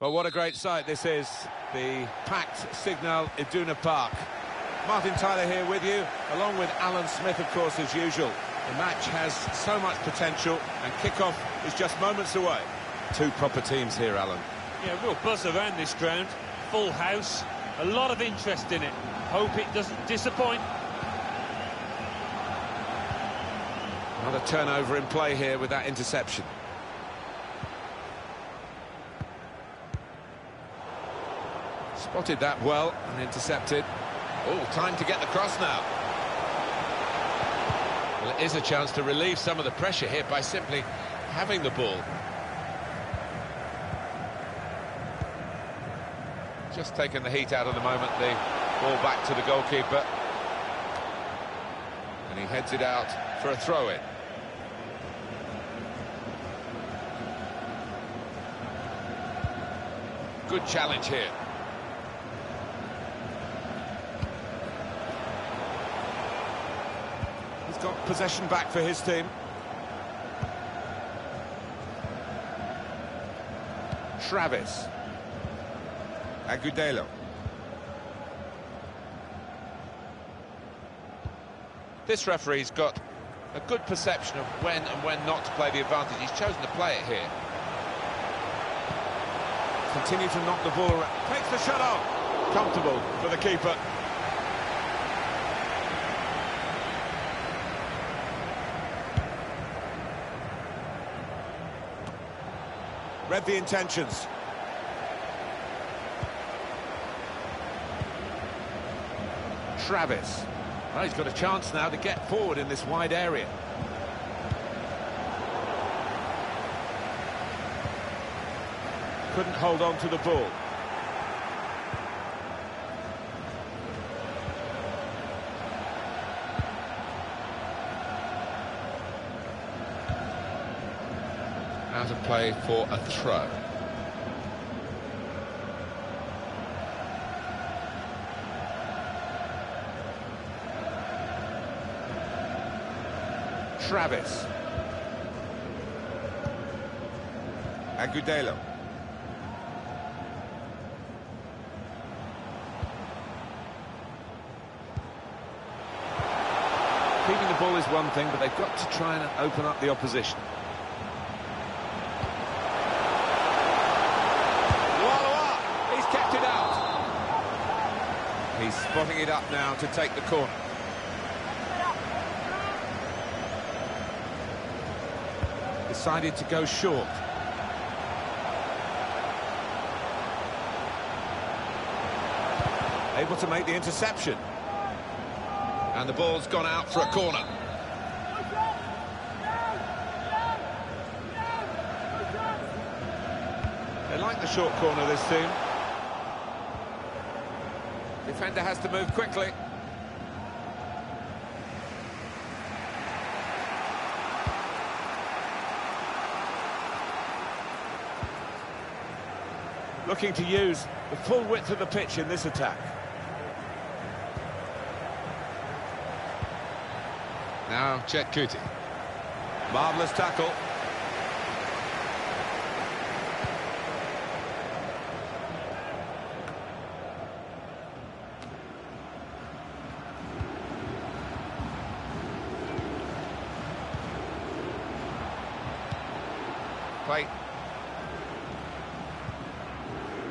Well, what a great sight this is, the packed Signal Iduna Park. Martin Tyler here with you, along with Alan Smith, of course, as usual. The match has so much potential, and kick-off is just moments away. Two proper teams here, Alan. Yeah, real buzz around this ground. Full house, a lot of interest in it. Hope it doesn't disappoint. Another turnover in play here with that interception. Spotted that well and intercepted. Oh, time to get the cross now. Well, it is a chance to relieve some of the pressure here by simply having the ball. Just taking the heat out of the moment, the ball back to the goalkeeper. And he heads it out for a throw-in. Good challenge here. He's got possession back for his team. Travis. Agudelo. This referee's got a good perception of when and when not to play the advantage. He's chosen to play it here. Continue to knock the ball around. Takes the shot off. Comfortable for the keeper. Read the intentions. Travis. Well, he's got a chance now to get forward in this wide area. Couldn't hold on to the ball. Play for a throw. Travis. Agudelo. Keeping the ball is one thing, but they've got to try and open up the opposition. Walla! He's kept it out. He's spotting it up now to take the corner. Decided to go short. Able to make the interception. And the ball's gone out for a corner. They like the short corner, this team. Defender has to move quickly. Looking to use the full width of the pitch in this attack. Now Chet Kuti. Marvellous tackle.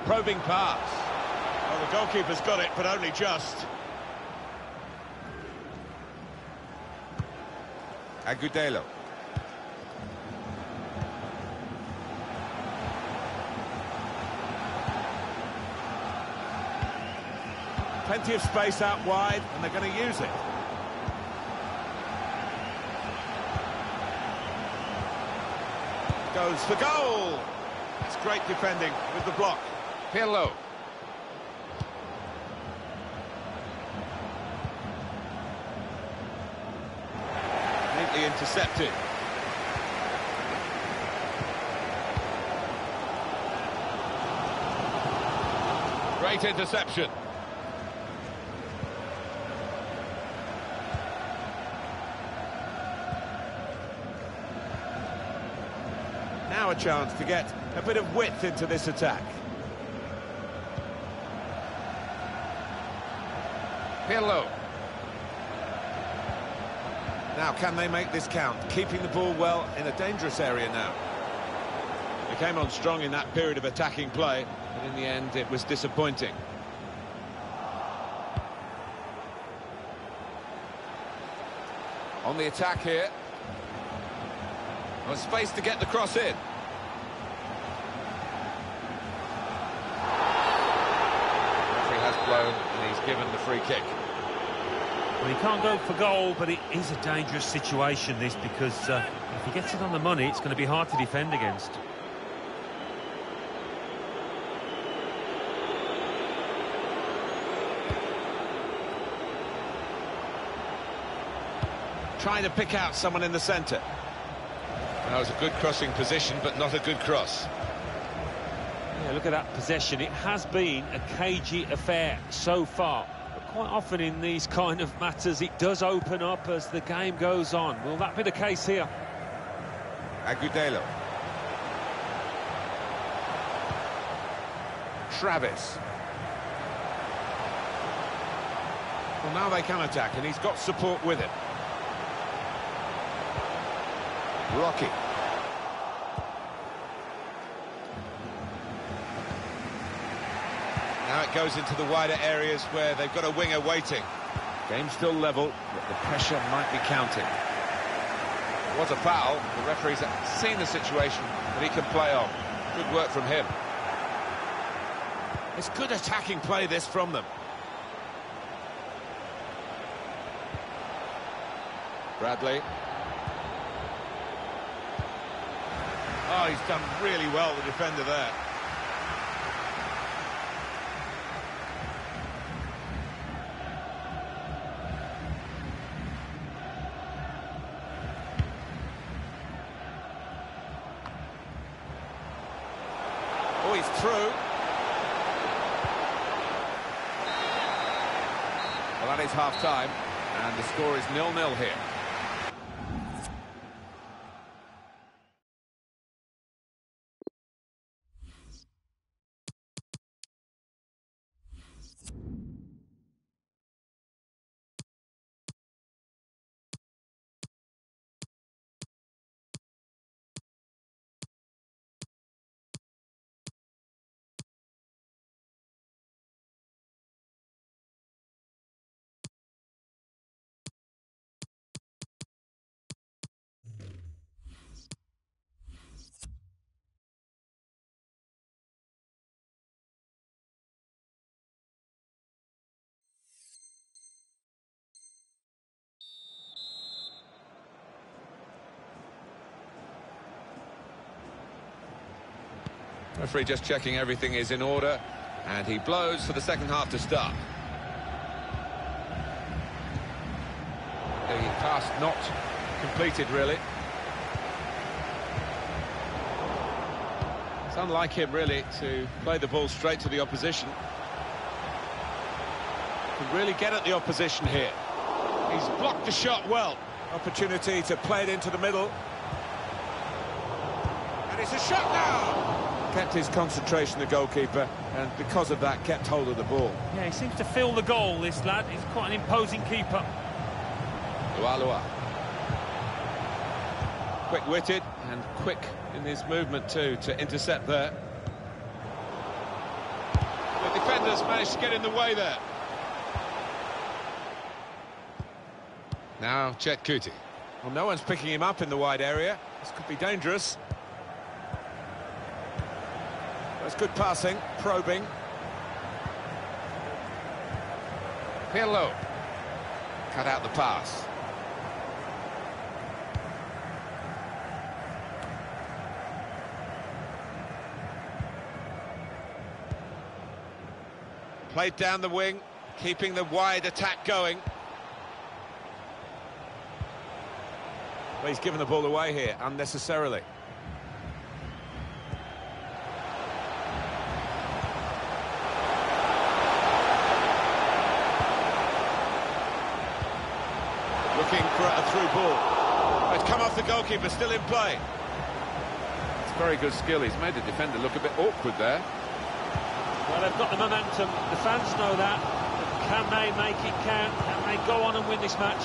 Probing pass. Well, the goalkeeper's got it, but only just. Agudelo. Plenty of space out wide, and they're going to use it. Goes for goal! It's great defending with the block. Pirlo. Neatly intercepted. Great interception. Now a chance to get a bit of width into this attack. Pirlo. Now, can they make this count? Keeping the ball well in a dangerous area now. They came on strong in that period of attacking play, but in the end it was disappointing. On the attack here. There's space to get the cross in. Referee has blown and he's given the free kick. Well, he can't go for goal, but it is a dangerous situation, this, because uh, if he gets it on the money, it's going to be hard to defend against. Trying to pick out someone in the centre. That was a good crossing position, but not a good cross. Yeah, look at that possession. It has been a cagey affair so far. But quite often in these kind of matters, it does open up as the game goes on. Will that be the case here? Agudelo. Travis. Well, now they can attack, and he's got support with him. Rocky. Now it goes into the wider areas where they've got a winger waiting. Game still level, but the pressure might be counting. It was a foul. The referee's seen the situation that he can play on. Good work from him. It's good attacking play, this, from them. Bradley. Oh, he's done really well, the defender there. Oh, he's through. Well, that is half-time, and the score is nil-nil here. Referee just checking everything is in order, and he blows for the second half to start. The pass not completed, really. It's unlike him, really, to play the ball straight to the opposition. Can really get at the opposition here. He's blocked the shot well. Opportunity to play it into the middle. And it's a shot now! Kept his concentration, the goalkeeper, and because of that, kept hold of the ball. Yeah, he seems to feel the goal, this lad. He's quite an imposing keeper. Lualua. Quick-witted and quick in his movement, too, to intercept there. The defenders managed to get in the way there. Now, Chet Kuti. Well, no one's picking him up in the wide area. This could be dangerous. That's good passing, probing. Pirlo. Cut out the pass. Played down the wing, keeping the wide attack going. Well, he's given the ball away here unnecessarily. Looking for a through ball. It's come off the goalkeeper, still in play. It's very good skill. He's made the defender look a bit awkward there. Well, they've got the momentum. The fans know that. Can they make it count? Can they go on and win this match?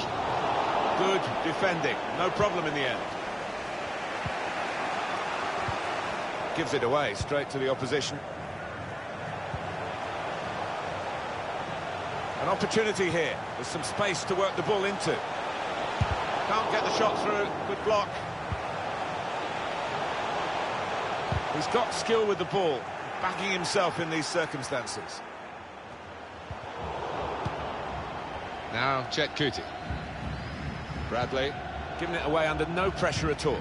Good defending, no problem in the end. Gives it away straight to the opposition. An opportunity here. There's some space to work the ball into. Can't get the shot through. Good block. He's got skill with the ball, backing himself in these circumstances. Now, Chet Kuti. Bradley, giving it away under no pressure at all.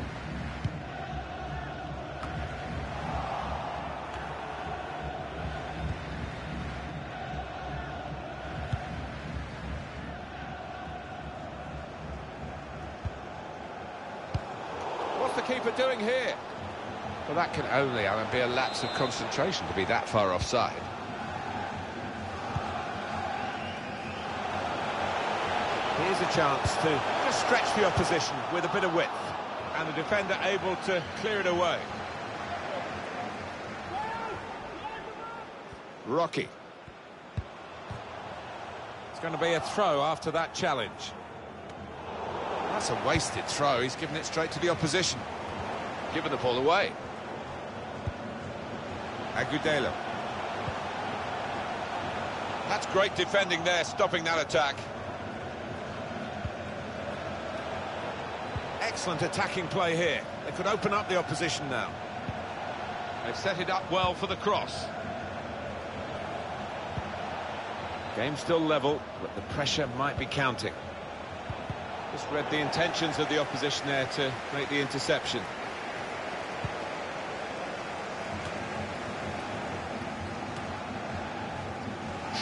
Well, that can only, Alan, be a lapse of concentration to be that far offside. Here's a chance to just stretch the opposition with a bit of width. And the defender able to clear it away. Rocky. It's going to be a throw after that challenge. That's a wasted throw. He's given it straight to the opposition. Given the ball away. Agudelo. That's great defending there, stopping that attack. Excellent attacking play here. They could open up the opposition now. They've set it up well for the cross. Game still level, but the pressure might be counting. Just read the intentions of the opposition there to make the interception.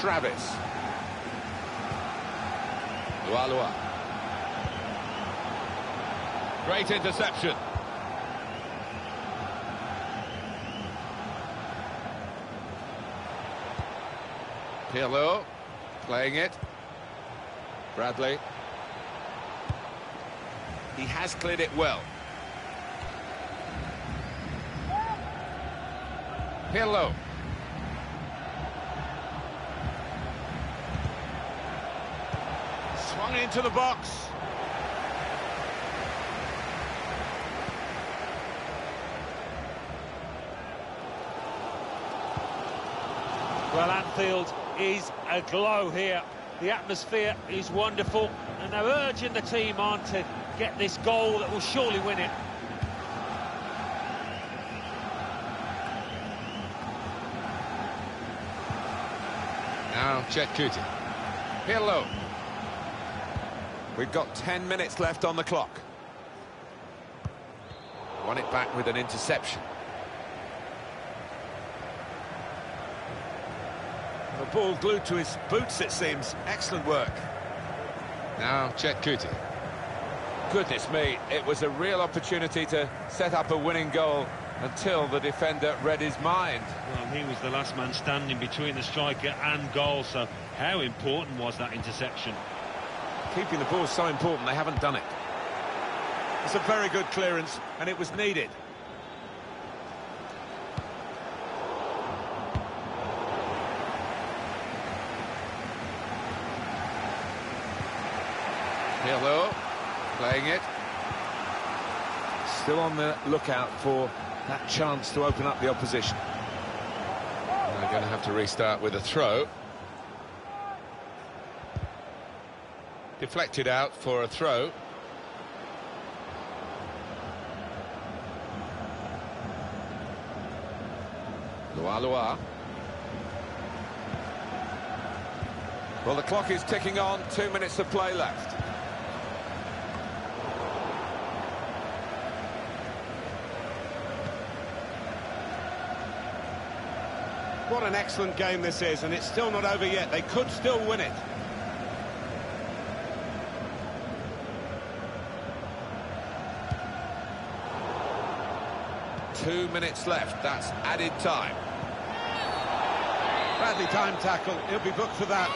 Travis. Lualua. Great interception. Pirlo playing it. Bradley. He has cleared it well. Pirlo. Swung into the box. Well, Anfield is aglow here. The atmosphere is wonderful, and they're urging the team on to get this goal that will surely win it. Now Chet Kuti. Pirlo. We've got 10 minutes left on the clock. Won it back with an interception. The ball glued to his boots, it seems. Excellent work. Now Chet Kuti. Goodness me, it was a real opportunity to set up a winning goal until the defender read his mind. Well, he was the last man standing between the striker and goal, so how important was that interception? Keeping the ball so important, they haven't done it. It's a very good clearance, and it was needed. Pirlo playing it. Still on the lookout for that chance to open up the opposition. They're going to have to restart with a throw. Deflected out for a throw. Lualua. Well, the clock is ticking on, two minutes of play left. What an excellent game this is, and it's still not over yet. They could still win it. Two minutes left. That's added time. Bradley time tackle. He'll be booked for that.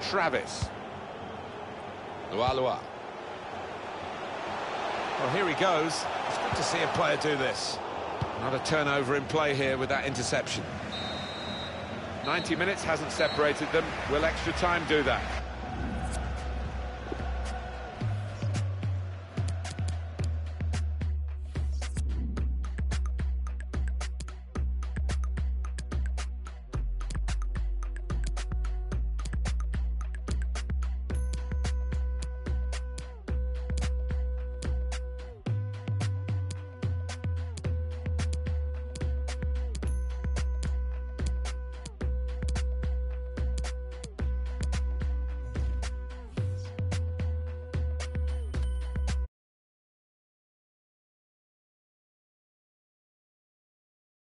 Travis. Lualua. Well, here he goes. It's good to see a player do this. Not a turnover in play here with that interception. 90 minutes hasn't separated them. Will extra time do that?